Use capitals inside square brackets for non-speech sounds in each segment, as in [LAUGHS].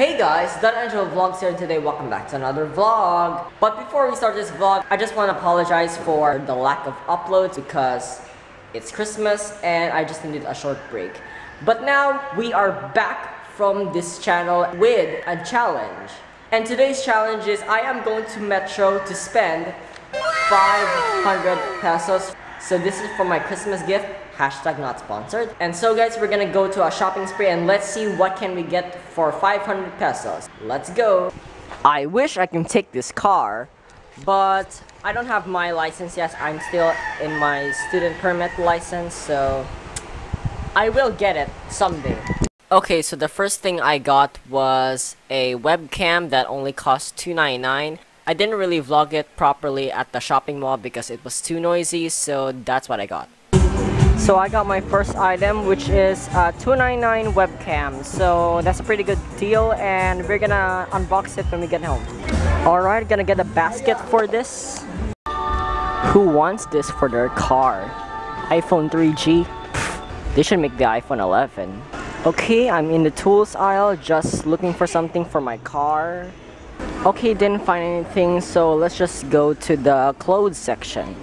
Hey guys, Don Angelo Vlogs here today welcome back to another vlog. But before we start this vlog, I just want to apologize for the lack of uploads because it's Christmas and I just needed a short break. But now we are back from this channel with a challenge. And today's challenge is I am going to Metro to spend 500 pesos. So this is for my Christmas gift hashtag not sponsored. And so guys, we're gonna go to a shopping spree and let's see what can we get for 500 pesos. Let's go. I wish I can take this car, but I don't have my license yet. I'm still in my student permit license, so I will get it someday. Okay, so the first thing I got was a webcam that only cost 2.99. I didn't really vlog it properly at the shopping mall because it was too noisy, so that's what I got. So I got my first item which is a 299 webcam. So that's a pretty good deal and we're gonna unbox it when we get home. Alright, gonna get a basket for this. Who wants this for their car? iPhone 3G? they should make the iPhone 11. Okay, I'm in the tools aisle just looking for something for my car. Okay, didn't find anything so let's just go to the clothes section.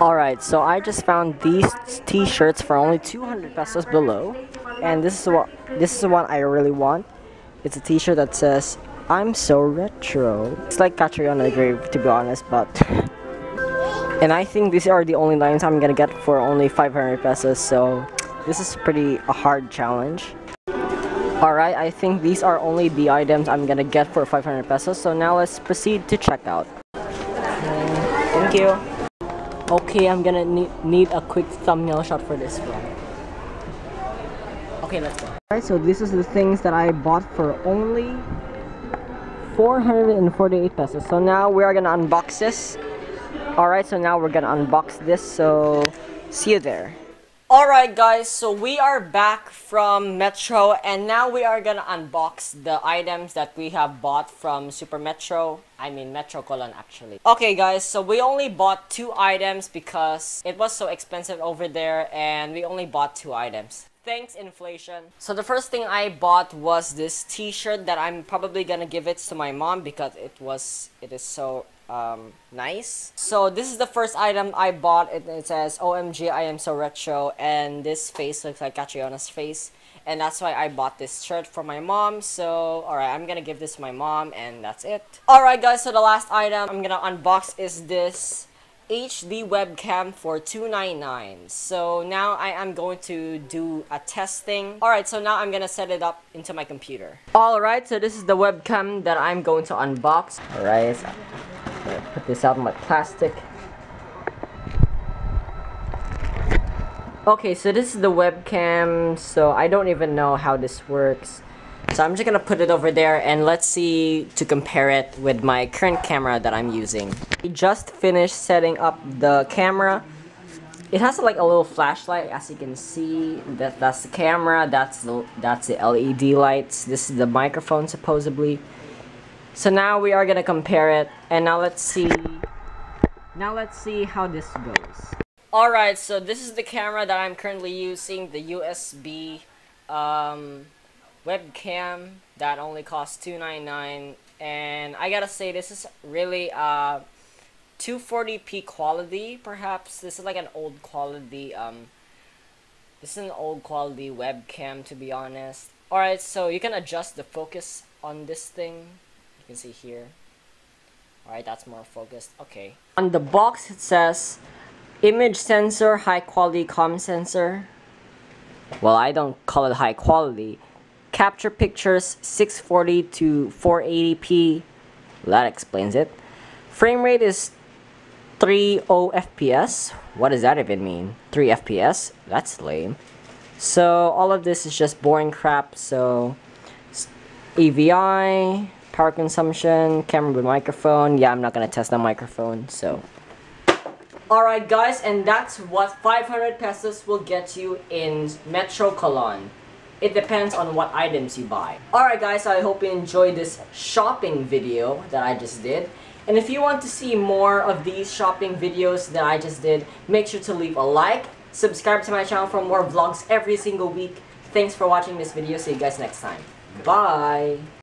Alright, so I just found these t-shirts for only 200 pesos below. And this is what this is what I really want. It's a t-shirt that says, I'm so retro. It's like Catriona Gray to be honest, but... [LAUGHS] and I think these are the only lines I'm gonna get for only 500 pesos, so... This is pretty a hard challenge. Alright, I think these are only the items I'm gonna get for 500 pesos, so now let's proceed to checkout. Thank you. Okay, I'm gonna need, need a quick thumbnail shot for this vlog. Okay, let's go. Alright, so this is the things that I bought for only 448 pesos. So now we are gonna unbox this. Alright, so now we're gonna unbox this, so see you there. Alright guys, so we are back from Metro and now we are gonna unbox the items that we have bought from Super Metro. I mean Metro Colon actually. Okay guys, so we only bought two items because it was so expensive over there and we only bought two items. Thanks inflation. So the first thing I bought was this t-shirt that I'm probably gonna give it to my mom because it was it is so um, nice. So this is the first item I bought. It, it says, OMG, I am so retro. And this face looks like Catriona's face. And that's why I bought this shirt for my mom. So, alright, I'm gonna give this to my mom and that's it. Alright guys, so the last item I'm gonna unbox is this HD webcam for 299 so now I am going to do a testing alright so now I'm gonna set it up into my computer alright so this is the webcam that I'm going to unbox alright put this out in my plastic. Okay, so this is the webcam, so I don't even know how this works. So I'm just gonna put it over there and let's see to compare it with my current camera that I'm using. I just finished setting up the camera. It has like a little flashlight as you can see. That that's the camera, that's the that's the LED lights. This is the microphone supposedly. So now we are gonna compare it and now let's see now let's see how this goes. Alright, so this is the camera that I'm currently using, the USB um, webcam that only costs 299 and I gotta say this is really uh 240p quality perhaps this is like an old quality um this is an old quality webcam to be honest alright so you can adjust the focus on this thing you can see here. Alright, that's more focused. Okay. On the box it says image sensor, high quality com sensor. Well, I don't call it high quality. Capture pictures 640 to 480p. That explains it. Frame rate is 30 FPS. What does that even mean? 3 FPS? That's lame. So all of this is just boring crap. So AVI, power consumption, camera with microphone. Yeah, I'm not gonna test the microphone, so. Alright guys, and that's what 500 pesos will get you in Metro Colon. It depends on what items you buy. Alright guys, I hope you enjoyed this shopping video that I just did. And if you want to see more of these shopping videos that I just did, make sure to leave a like, subscribe to my channel for more vlogs every single week. Thanks for watching this video. See you guys next time. Bye!